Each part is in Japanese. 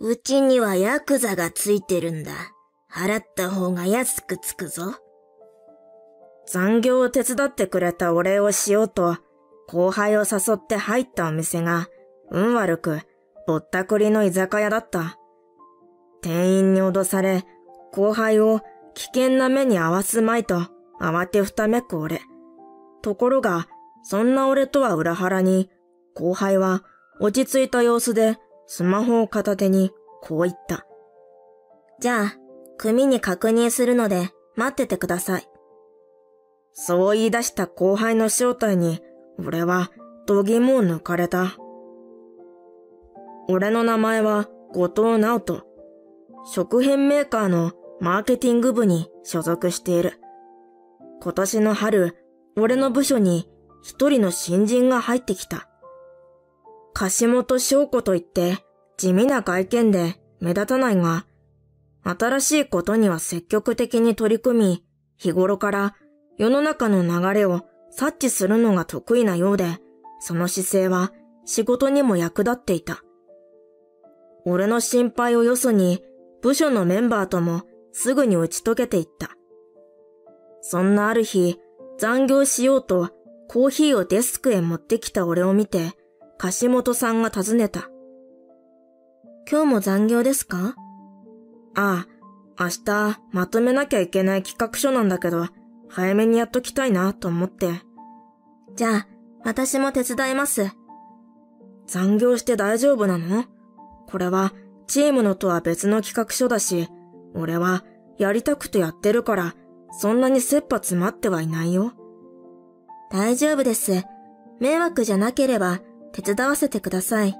うちにはヤクザがついてるんだ。払った方が安くつくぞ。残業を手伝ってくれたお礼をしようと、後輩を誘って入ったお店が、運悪く、ぼったくりの居酒屋だった。店員に脅され、後輩を危険な目に遭わすまいと、慌てふためく俺。ところが、そんな俺とは裏腹に、後輩は落ち着いた様子でスマホを片手にこう言った。じゃあ、組に確認するので待っててください。そう言い出した後輩の正体に、俺は度肝を抜かれた。俺の名前は後藤直人。食品メーカーのマーケティング部に所属している。今年の春、俺の部署に一人の新人が入ってきた。柏本翔子といって地味な外見で目立たないが、新しいことには積極的に取り組み、日頃から世の中の流れを察知するのが得意なようで、その姿勢は仕事にも役立っていた。俺の心配をよそに、部署のメンバーともすぐに打ち解けていった。そんなある日、残業しようとコーヒーをデスクへ持ってきた俺を見て、柏本さんが尋ねた。今日も残業ですか？ああ、明日まとめなきゃいけない企画書なんだけど、早めにやっときたいなと思って。じゃあ、私も手伝います。残業して大丈夫なの？これはチームのとは別の企画書だし、俺はやりたくてやってるから、そんなに切羽詰まってはいないよ。大丈夫です。迷惑じゃなければ手伝わせてください。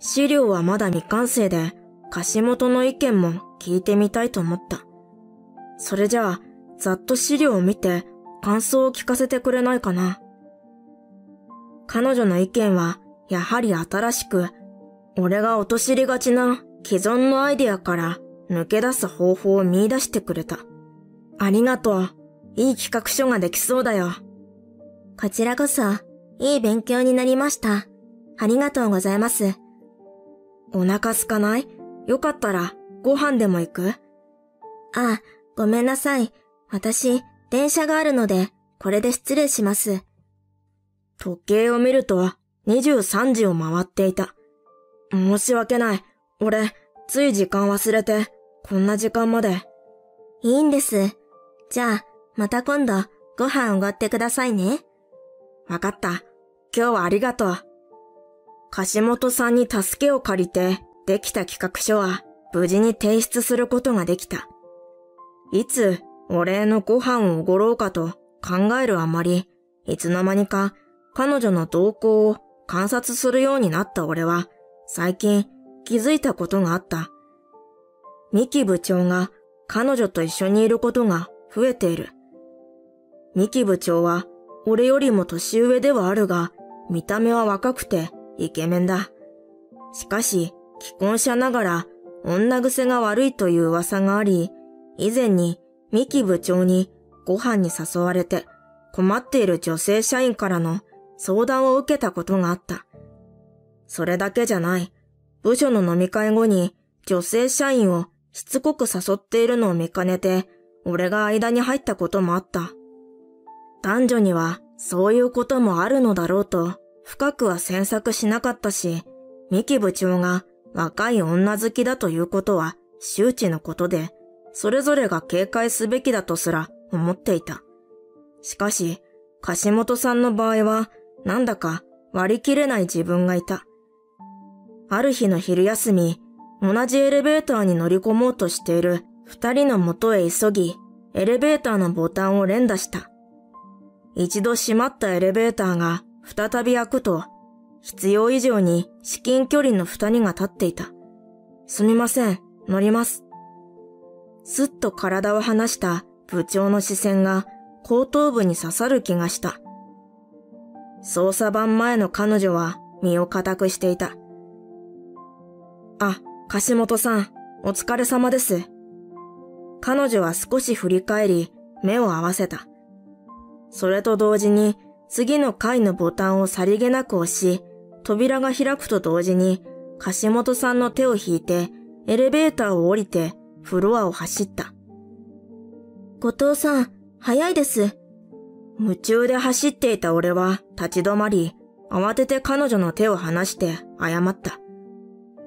資料はまだ未完成で、貸元の意見も聞いてみたいと思った。それじゃあ、ざっと資料を見て感想を聞かせてくれないかな。彼女の意見は、やはり新しく、俺が落としりがちな既存のアイデアから抜け出す方法を見出してくれた。ありがとう。いい企画書ができそうだよ。こちらこそ、いい勉強になりました。ありがとうございます。お腹すかない？よかったら、ご飯でも行く？ああ、ごめんなさい。私、電車があるので、これで失礼します。時計を見ると、23時を回っていた。申し訳ない。俺、つい時間忘れて、こんな時間まで。いいんです。じゃあ、また今度、ご飯おごってくださいね。わかった。今日はありがとう。柏本さんに助けを借りて、できた企画書は、無事に提出することができた。いつ、お礼のご飯をおごろうかと考えるあまり、いつの間にか彼女の動向を観察するようになった俺は、最近気づいたことがあった。三木部長が彼女と一緒にいることが増えている。三木部長は俺よりも年上ではあるが、見た目は若くてイケメンだ。しかし、既婚者ながら女癖が悪いという噂があり、以前に三木部長にご飯に誘われて困っている女性社員からの相談を受けたことがあった。それだけじゃない。部署の飲み会後に女性社員をしつこく誘っているのを見かねて、俺が間に入ったこともあった。男女にはそういうこともあるのだろうと深くは詮索しなかったし、三木部長が若い女好きだということは周知のことで、それぞれが警戒すべきだとすら思っていた。しかし、柏本さんの場合は、なんだか割り切れない自分がいた。ある日の昼休み、同じエレベーターに乗り込もうとしている二人の元へ急ぎ、エレベーターのボタンを連打した。一度閉まったエレベーターが再び開くと、必要以上に至近距離の二人が立っていた。すみません、乗ります。すっと体を離した部長の視線が後頭部に刺さる気がした。捜査番前の彼女は身を固くしていた。あ、柏本さん、お疲れ様です。彼女は少し振り返り、目を合わせた。それと同時に、次の階のボタンをさりげなく押し、扉が開くと同時に、橋本さんの手を引いて、エレベーターを降りて、フロアを走った。後藤さん、早いです。夢中で走っていた俺は立ち止まり、慌てて彼女の手を離して謝った。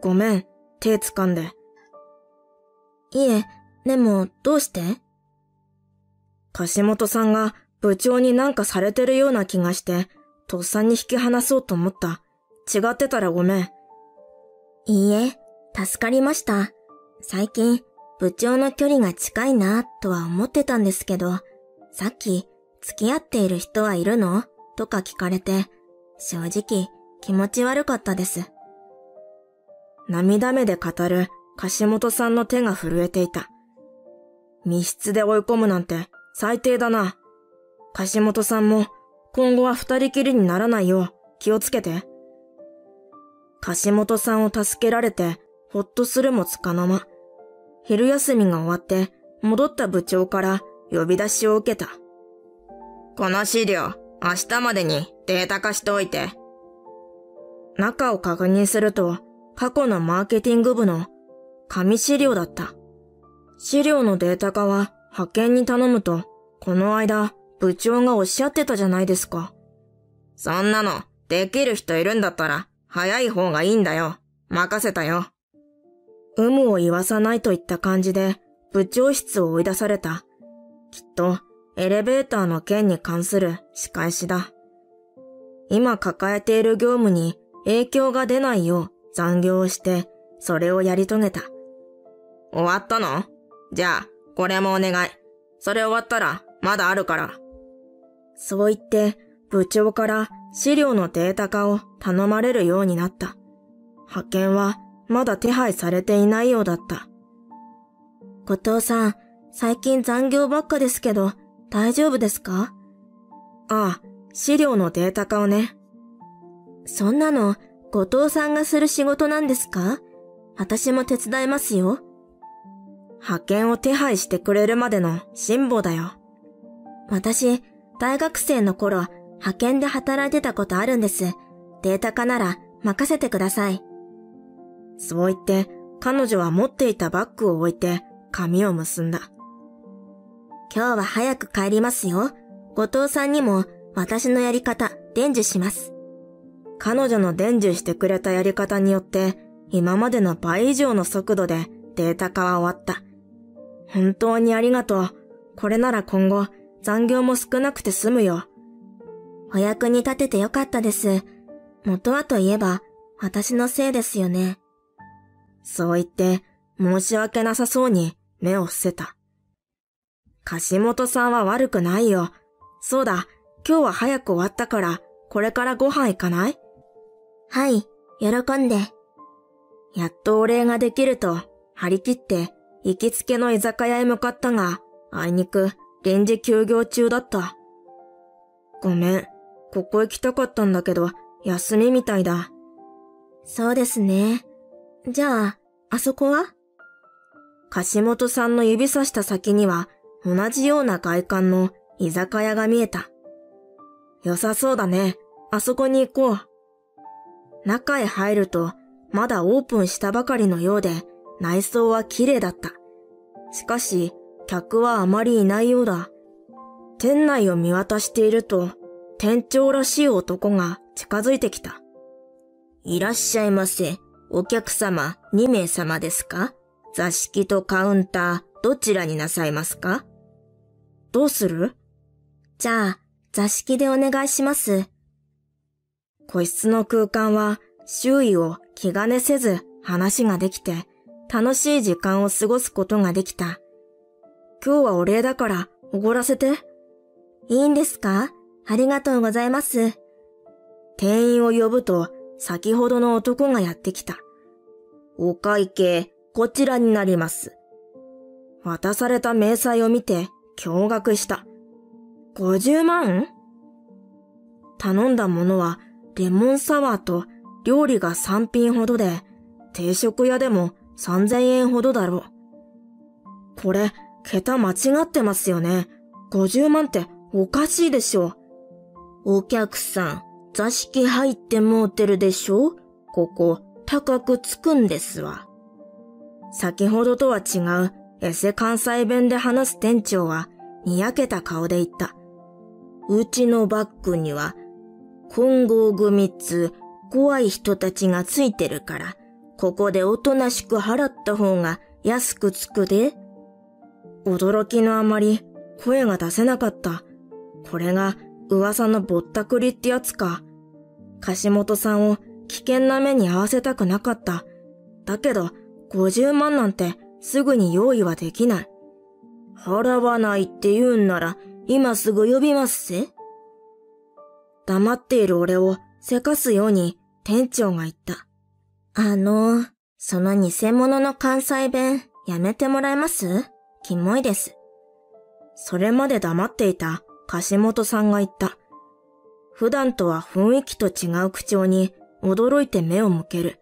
ごめん、手掴んで。いえ、でも、どうして？橋本さんが部長になんかされてるような気がして、とっさに引き離そうと思った。違ってたらごめん。いいえ、助かりました。最近、部長の距離が近いな、とは思ってたんですけど、さっき、付き合っている人はいるの？とか聞かれて、正直、気持ち悪かったです。涙目で語る橋本さんの手が震えていた。密室で追い込むなんて最低だな。橋本さんも今後は二人きりにならないよう気をつけて。橋本さんを助けられてほっとするもつかの間。昼休みが終わって戻った部長から呼び出しを受けた。この資料、明日までにデータ化しておいて。中を確認すると、過去のマーケティング部の紙資料だった。資料のデータ化は派遣に頼むと、この間、部長がおっしゃってたじゃないですか。そんなの、できる人いるんだったら、早い方がいいんだよ。任せたよ。有無を言わさないといった感じで、部長室を追い出された。きっと、エレベーターの件に関する仕返しだ。今抱えている業務に影響が出ないよう残業をして、それをやり遂げた。終わったの？じゃあ、これもお願い。それ終わったら、まだあるから。そう言って、部長から資料のデータ化を頼まれるようになった。派遣はまだ手配されていないようだった。後藤さん、最近残業ばっかですけど、大丈夫ですか？ああ、資料のデータ化をね。そんなの、後藤さんがする仕事なんですか？私も手伝いますよ。派遣を手配してくれるまでの辛抱だよ。私、大学生の頃、派遣で働いてたことあるんです。データ化なら任せてください。そう言って、彼女は持っていたバッグを置いて、髪を結んだ。今日は早く帰りますよ。後藤さんにも私のやり方伝授します。彼女の伝授してくれたやり方によって今までの倍以上の速度でデータ化は終わった。本当にありがとう。これなら今後残業も少なくて済むよ。お役に立ててよかったです。元はといえば私のせいですよね。そう言って申し訳なさそうに目を伏せた。橋本さんは悪くないよ。そうだ、今日は早く終わったから、これからご飯行かない？はい、喜んで。やっとお礼ができると、張り切って、行きつけの居酒屋へ向かったが、あいにく、臨時休業中だった。ごめん、ここ行きたかったんだけど、休みみたいだ。そうですね。じゃあ、あそこは？橋本さんの指さした先には、同じような外観の居酒屋が見えた。良さそうだね。あそこに行こう。中へ入ると、まだオープンしたばかりのようで、内装は綺麗だった。しかし、客はあまりいないようだ。店内を見渡していると、店長らしい男が近づいてきた。いらっしゃいませ。お客様2名様ですか？座敷とカウンターどちらになさいますか？どうする？じゃあ、座敷でお願いします。個室の空間は周囲を気兼ねせず話ができて楽しい時間を過ごすことができた。今日はお礼だからおごらせて。いいんですか？ありがとうございます。店員を呼ぶと先ほどの男がやってきた。お会計、こちらになります。渡された明細を見て驚愕した。50万？頼んだものはレモンサワーと料理が3品ほどで、定食屋でも3000円ほどだろう。これ、桁間違ってますよね。50万っておかしいでしょ。お客さん、座敷入ってもうてるでしょここ、高くつくんですわ。先ほどとは違うエセ関西弁で話す店長は、にやけた顔で言った。うちのバッグには、混合組つ怖い人たちがついてるから、ここでおとなしく払った方が安くつくで。驚きのあまり声が出せなかった。これが噂のぼったくりってやつか。貸本さんを危険な目に合わせたくなかった。だけど、50万なんてすぐに用意はできない。払わないって言うんなら、今すぐ呼びますぜ。黙っている俺をせかすように店長が言った。あの、その偽物の関西弁やめてもらえます？キモいです。それまで黙っていた貸本さんが言った。普段とは雰囲気と違う口調に驚いて目を向ける。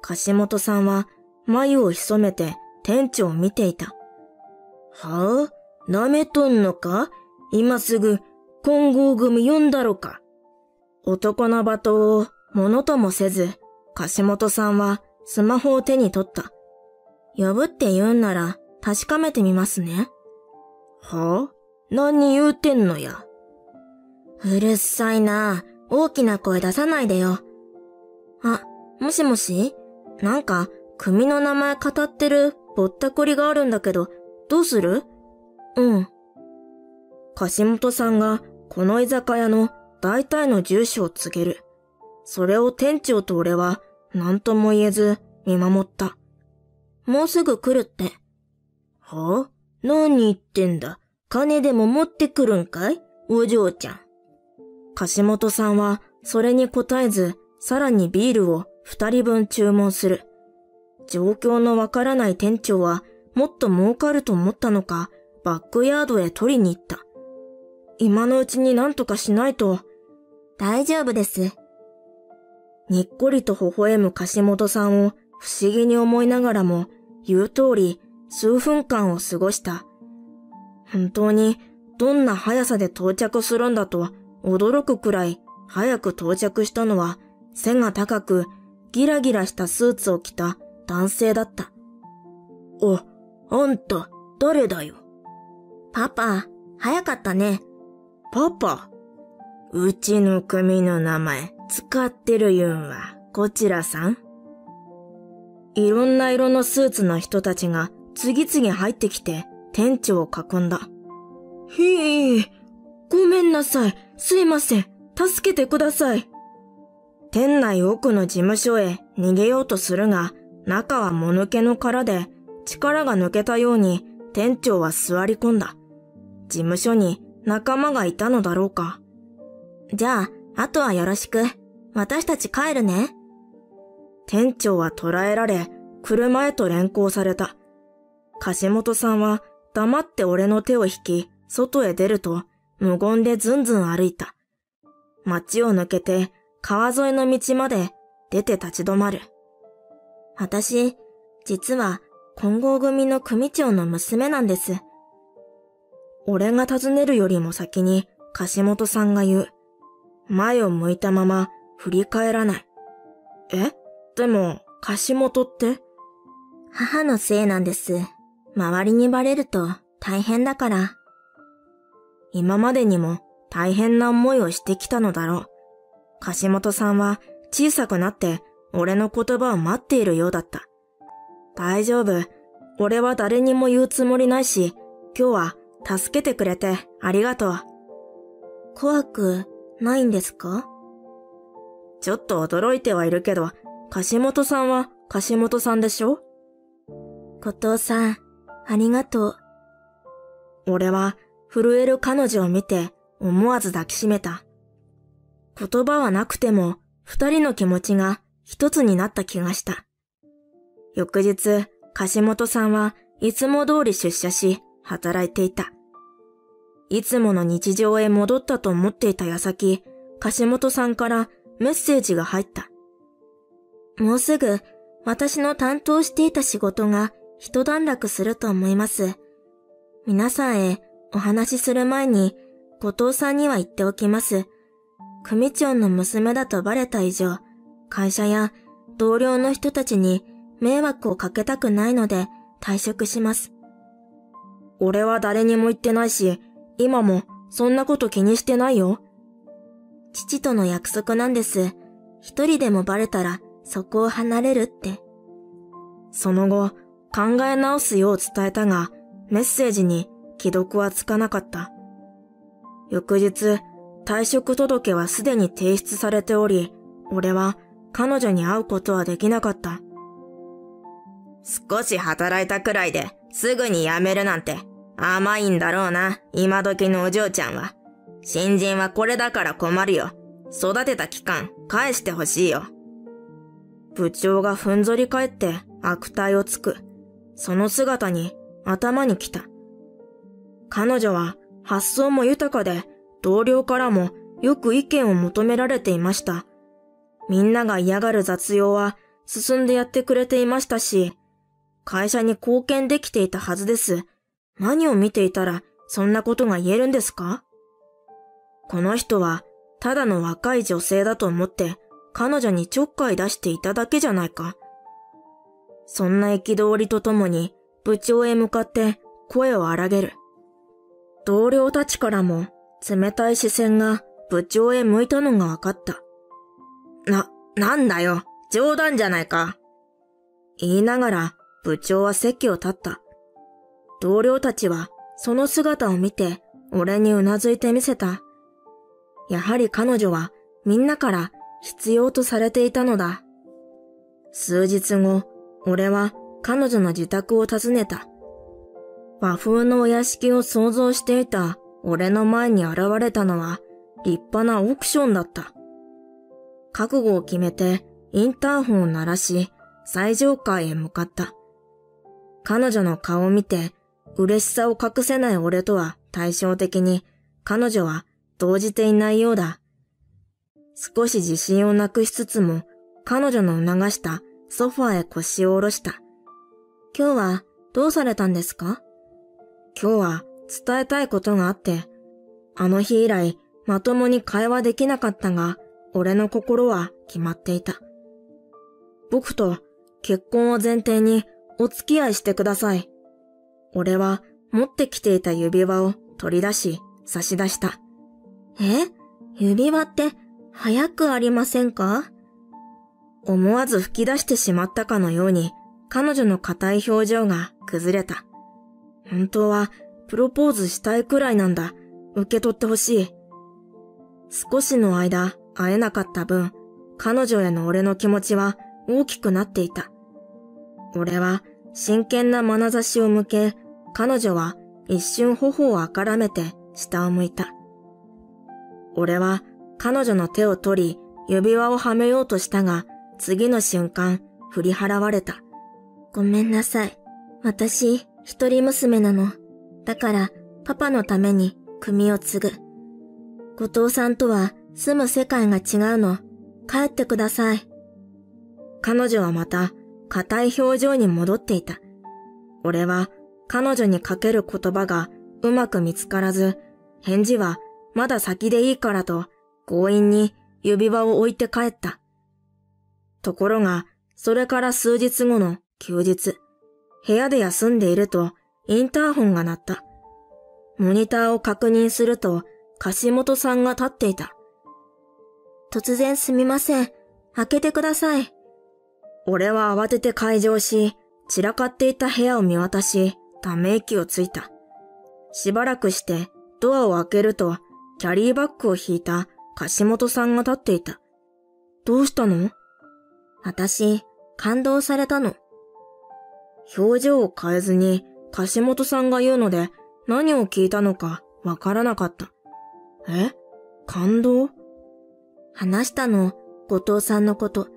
貸本さんは眉を潜めて店長を見ていた。はぁ、舐めとんのか？今すぐ混合組呼んだろか？男の罵倒をものともせず、貸本さんはスマホを手に取った。呼ぶって言うんなら確かめてみますね。はぁ、何言うてんのや？うるさいな大きな声出さないでよ。あ、もしもし？なんか、組の名前語ってるぼったくりがあるんだけど、どうする？うん。貸本さんがこの居酒屋の大体の住所を告げる。それを店長と俺は何とも言えず見守った。もうすぐ来るって。はあ？何言ってんだ？金でも持ってくるんかい？お嬢ちゃん。貸本さんはそれに答えず、さらにビールを二人分注文する。状況のわからない店長はもっと儲かると思ったのか、バックヤードへ取りに行った。今のうちに何とかしないと。大丈夫です。にっこりと微笑む貸本さんを不思議に思いながらも、言う通り数分間を過ごした。本当にどんな速さで到着するんだと驚くくらい早く到着したのは背が高くギラギラしたスーツを着た男性だった。お、あんた、誰だよ？パパ、早かったね。パパ？うちの組の名前使ってる言うんは、こちらさんいろんな色のスーツの人たちが次々入ってきて店長を囲んだ。ひえ、ごめんなさい。すいません。助けてください。店内奥の事務所へ逃げようとするが、中はもぬけの殻で、力が抜けたように店長は座り込んだ。事務所に仲間がいたのだろうか。じゃあ、あとはよろしく。私たち帰るね。店長は捕らえられ、車へと連行された。貸本さんは黙って俺の手を引き、外へ出ると、無言でずんずん歩いた。街を抜けて、川沿いの道まで出て立ち止まる。私、実は、混合組の組長の娘なんです。俺が尋ねるよりも先に、貸本さんが言う。前を向いたまま、振り返らない。え？でも、貸本って？母のせいなんです。周りにバレると大変だから。今までにも大変な思いをしてきたのだろう。貸本さんは小さくなって俺の言葉を待っているようだった。大丈夫。俺は誰にも言うつもりないし、今日は助けてくれてありがとう。怖くないんですか？ちょっと驚いてはいるけど、貸本さんは貸本さんでしょ？後藤さん、ありがとう。俺は震える彼女を見て思わず抱きしめた。言葉はなくても二人の気持ちが一つになった気がした。翌日、貸本さんはいつも通り出社し、働いていた。いつもの日常へ戻ったと思っていた矢先、貸本さんからメッセージが入った。もうすぐ私の担当していた仕事が一段落すると思います。皆さんへお話しする前に後藤さんには言っておきます。組長の娘だとバレた以上、会社や同僚の人たちに迷惑をかけたくないので退職します。俺は誰にも言ってないし、今もそんなこと気にしてないよ。父との約束なんです。一人でもバレたらそこを離れるって。その後、考え直すよう伝えたが、メッセージに既読はつかなかった。翌日、退職届はすでに提出されており、俺は彼女に会うことはできなかった。少し働いたくらいですぐに辞めるなんて甘いんだろうな、今時のお嬢ちゃんは。新人はこれだから困るよ。育てた期間返してほしいよ。部長がふんぞり返って悪態をつく。その姿に頭に来た。彼女は発想も豊かで同僚からもよく意見を求められていました。みんなが嫌がる雑用は進んでやってくれていましたし、会社に貢献できていたはずです。何を見ていたらそんなことが言えるんですか？この人はただの若い女性だと思って彼女にちょっかい出していただけじゃないか。そんな憤りとともに部長へ向かって声を荒げる。同僚たちからも冷たい視線が部長へ向いたのが分かった。な、なんだよ。冗談じゃないか。言いながら部長は席を立った。同僚たちはその姿を見て俺にうなずいてみせた。やはり彼女はみんなから必要とされていたのだ。数日後、俺は彼女の自宅を訪ねた。和風のお屋敷を想像していた俺の前に現れたのは立派なオークションだった。覚悟を決めてインターホンを鳴らし最上階へ向かった。彼女の顔を見て嬉しさを隠せない俺とは対照的に彼女は動じていないようだ。少し自信をなくしつつも彼女の促したソファーへ腰を下ろした。今日はどうされたんですか？今日は伝えたいことがあって、あの日以来まともに会話できなかったが、俺の心は決まっていた。僕と結婚を前提にお付き合いしてください。俺は持ってきていた指輪を取り出し差し出した。え？指輪って早くありませんか？思わず吹き出してしまったかのように彼女の硬い表情が崩れた。本当はプロポーズしたいくらいなんだ。受け取ってほしい。少しの間会えなかった分、彼女への俺の気持ちは大きくなっていた。俺は真剣な眼差しを向け、彼女は一瞬頬をあからめて下を向いた。俺は彼女の手を取り、指輪をはめようとしたが、次の瞬間、振り払われた。ごめんなさい。私、一人娘なの。だから、パパのために組を継ぐ。後藤さんとは住む世界が違うの。帰ってください。彼女はまた、硬い表情に戻っていた。俺は、彼女にかける言葉がうまく見つからず、返事はまだ先でいいからと強引に指輪を置いて帰った。ところが、それから数日後の休日、部屋で休んでいるとインターホンが鳴った。モニターを確認すると、橋本さんが立っていた。突然すみません。開けてください。俺は慌てて開場し、散らかっていた部屋を見渡し、ため息をついた。しばらくしてドアを開けるとキャリーバッグを引いた橋本さんが立っていた。どうしたの？私、感動されたの。表情を変えずに橋本さんが言うので何を聞いたのかわからなかった。え？感動？話したの、後藤さんのこと。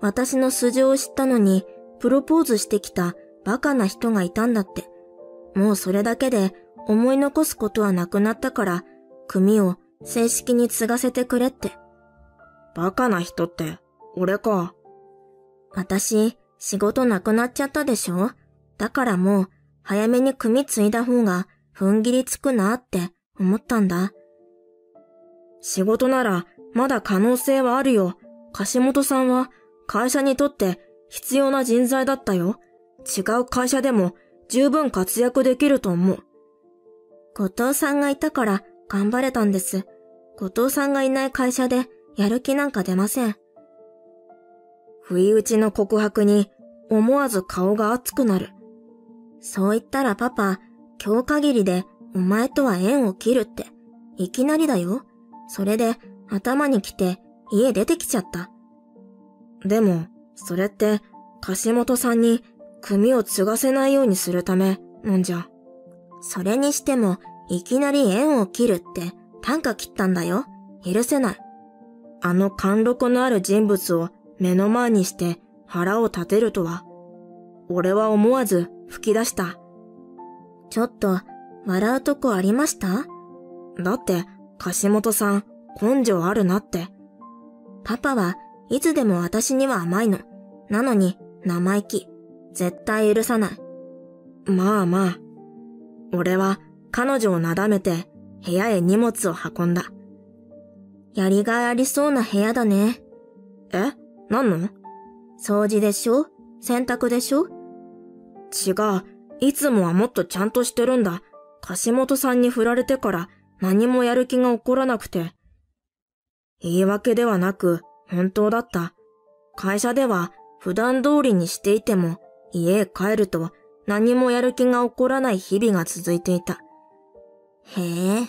私の素性を知ったのに、プロポーズしてきたバカな人がいたんだって。もうそれだけで思い残すことはなくなったから組を正式に継がせてくれって。バカな人って、俺か。私、仕事なくなっちゃったでしょ？だからもう、早めに組継いだ方が、踏ん切りつくなって思ったんだ。仕事なら、まだ可能性はあるよ。橋本さんは、会社にとって必要な人材だったよ。違う会社でも十分活躍できると思う。後藤さんがいたから頑張れたんです。後藤さんがいない会社でやる気なんか出ません。不意打ちの告白に思わず顔が熱くなる。そう言ったらパパ、今日限りでお前とは縁を切るって。いきなりだよ。それで頭に来て家出てきちゃった。でも、それって、橋本さんに組を継がせないようにするためなんじゃ。それにしても、いきなり縁を切るって短歌切ったんだよ。許せない。あの貫禄のある人物を目の前にして腹を立てるとは、俺は思わず吹き出した。ちょっと、笑うとこありました？だって、橋本さん、根性あるなって。パパはいつでも私には甘いの。なのに、生意気。絶対許さない。まあまあ。俺は彼女をなだめて部屋へ荷物を運んだ。やりがいありそうな部屋だね。え？何の？掃除でしょ？洗濯でしょ？違う。いつもはもっとちゃんとしてるんだ。橋本さんに振られてから何もやる気が起こらなくて。言い訳ではなく、本当だった。会社では普段通りにしていても、家へ帰ると何もやる気が起こらない日々が続いていた。へえ。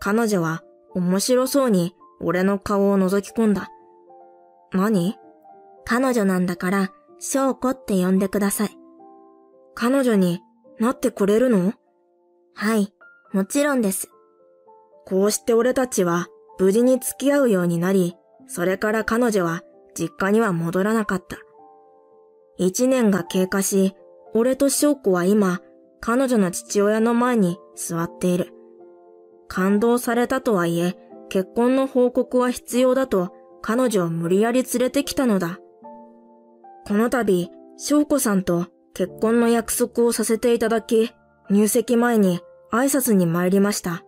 彼女は面白そうに俺の顔を覗き込んだ。何？彼女なんだから、翔子って呼んでください。彼女になってくれるの？はい、もちろんです。こうして俺たちは無事に付き合うようになり、それから彼女は実家には戻らなかった。一年が経過し、俺と翔子は今、彼女の父親の前に座っている。感動されたとはいえ、結婚の報告は必要だと彼女を無理やり連れてきたのだ。この度、翔子さんと結婚の約束をさせていただき、入籍前に挨拶に参りました。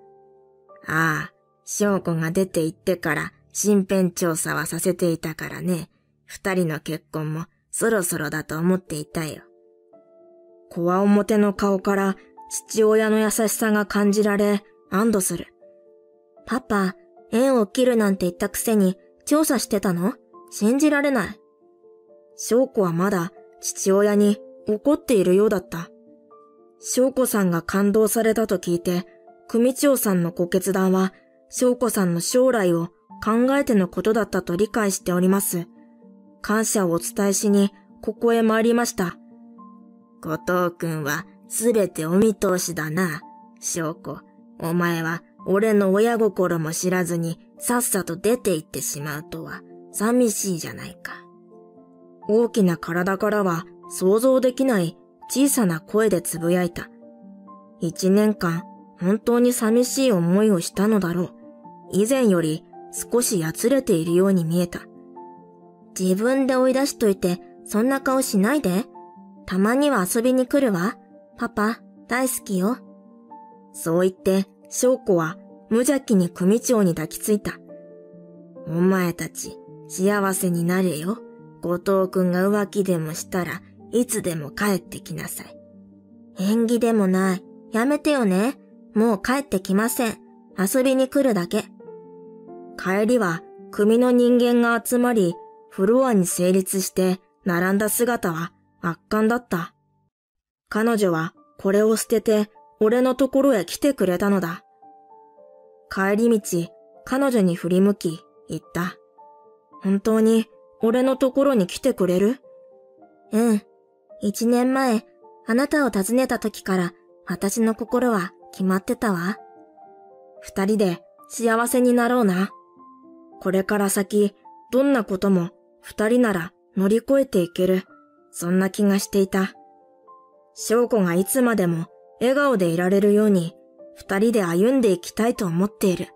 ああ、翔子が出て行ってから身辺調査はさせていたからね。二人の結婚もそろそろだと思っていたよ。こわ表の顔から父親の優しさが感じられ安堵する。パパ、縁を切るなんて言ったくせに調査してたの？信じられない。翔子はまだ父親に怒っているようだった。翔子さんが感動されたと聞いて、組長さんのご決断は翔子さんの将来を考えてのことだったと理解しております。感謝をお伝えしに、ここへ参りました。後藤くんはすべてお見通しだな。翔子、お前は俺の親心も知らずにさっさと出て行ってしまうとは寂しいじゃないか。大きな体からは想像できない小さな声でつぶやいた。一年間本当に寂しい思いをしたのだろう。以前より少しやつれているように見えた。自分で追い出しといて、そんな顔しないで。たまには遊びに来るわ。パパ、大好きよ。そう言って、翔子は無邪気に組長に抱きついた。お前たち、幸せになれよ。後藤くんが浮気でもしたらいつでも帰ってきなさい。縁起でもない。やめてよね。もう帰ってきません。遊びに来るだけ。帰りは組の人間が集まり、フロアに整列して並んだ姿は圧巻だった。彼女はこれを捨てて俺のところへ来てくれたのだ。帰り道、彼女に振り向き、言った。本当に俺のところに来てくれる？うん。一年前、あなたを訪ねた時から私の心は決まってたわ。二人で幸せになろうな。これから先、どんなことも二人なら乗り越えていける。そんな気がしていた。翔子がいつまでも笑顔でいられるように、二人で歩んでいきたいと思っている。